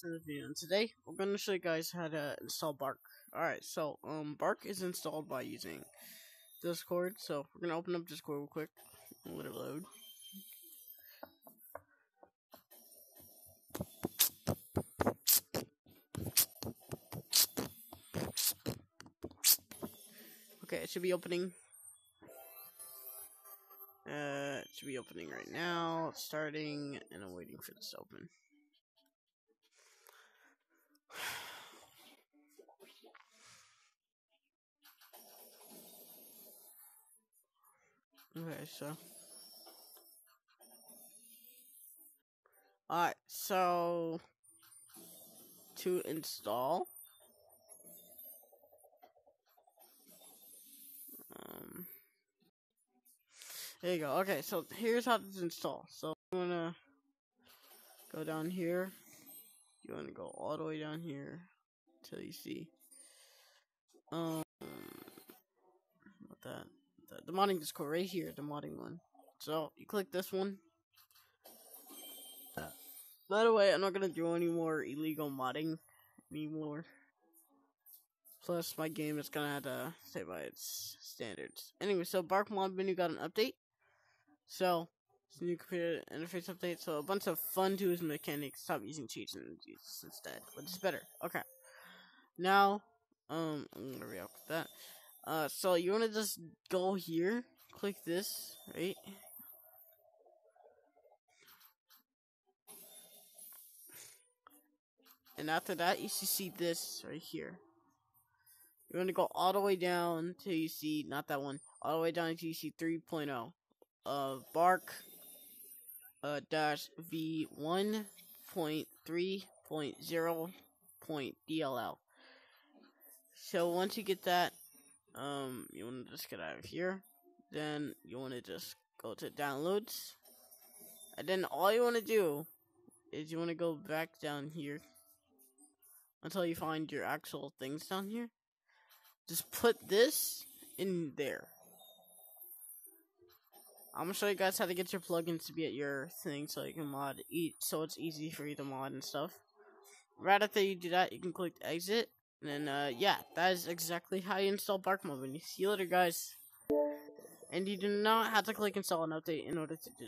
to the video. And today we're going to show you guys how to install Bark. Alright, so um, Bark is installed by using Discord. So we're going to open up Discord real quick let it load. Okay, it should be opening. Uh, it should be opening right now. Starting, and I'm waiting for this to open. Okay, so. Alright, so. To install. Um. There you go. Okay, so here's how to install. So I'm gonna go down here. You wanna go all the way down here till you see. Um. What that? the, the modding Discord right here, the modding one. So you click this one. By the way, I'm not gonna do any more illegal modding anymore. Plus, my game is gonna have to stay by its standards. Anyway, so Bark Mod menu got an update. So, it's a new computer interface update. So, a bunch of fun tools and mechanics. Stop using cheats and use instead, which is better. Okay. Now, um, I'm gonna react with that. Uh, so you want to just go here, click this, right? And after that, you should see this right here. You want to go all the way down till you see, not that one, all the way down until you see 3.0 of Bark uh, dash V1.3.0.dll. So once you get that, um, you want to just get out of here. Then you want to just go to downloads. And then all you want to do is you want to go back down here until you find your actual things down here. Just put this in there. I'm gonna show you guys how to get your plugins to be at your thing so you can mod eat so it's easy for you to mod and stuff. Right after you do that, you can click exit and uh, yeah, that is exactly how you install Bark you see you later, guys. And you do not have to click install an update in order to do